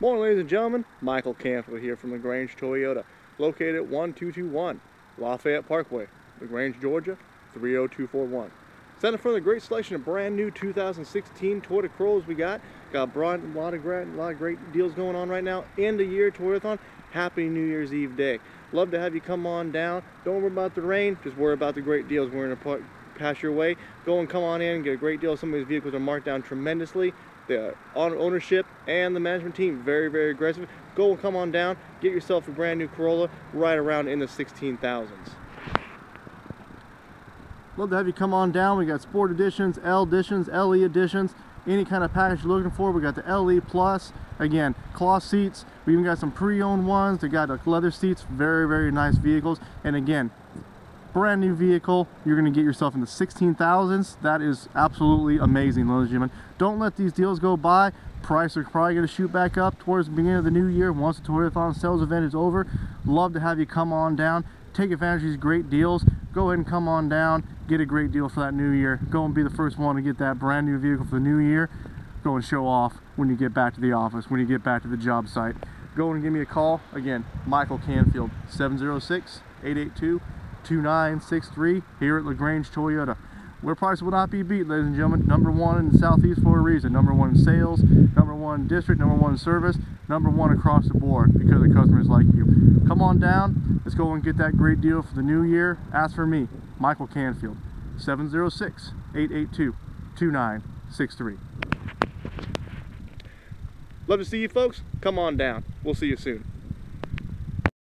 Morning, ladies and gentlemen. Michael Canfield here from LaGrange Toyota, located at 1221 Lafayette Parkway, LaGrange, Georgia, 30241. Standing for the great selection of brand new 2016 Toyota Corollas we got. Got a broad, a lot of great, lot of great deals going on right now. End of year Toyotathon. Happy New Year's Eve day. Love to have you come on down. Don't worry about the rain. Just worry about the great deals we're going to pass your way. Go and come on in, get a great deal. Some of these vehicles are marked down tremendously. The ownership and the management team very very aggressive. Go and come on down get yourself a brand new Corolla right around in the 16,000s love to have you come on down. We got sport editions L editions LE editions any kind of package you're looking for. We got the LE plus. Again cloth seats. We even got some pre-owned ones. They got leather seats. Very very nice vehicles. And again brand new vehicle. You're to get yourself in the 16,000s that is absolutely amazing ladies and gentlemen. Don't let these deals go by. Price are probably to shoot back up towards the beginning of the new year once the Toyotathon sales event is over. Love to have you come on down. Take advantage of these great deals. Go ahead and come on down. Get a great deal for that new year. Go and be the first one to get that brand new vehicle for the new year. Go and show off when you get back to the office when you get back to the job site. Go and give me a call. Again Michael Canfield 706 882 2963 here at LaGrange Toyota. Where price will not be beat, ladies and gentlemen. Number one in the Southeast for a reason. Number one in sales, number one in district, number one in service, number one across the board because of customers like you. Come on down. Let's go and get that great deal for the new year. Ask for me, Michael Canfield, 706-882-2963. Love to see you folks. Come on down. We'll see you soon.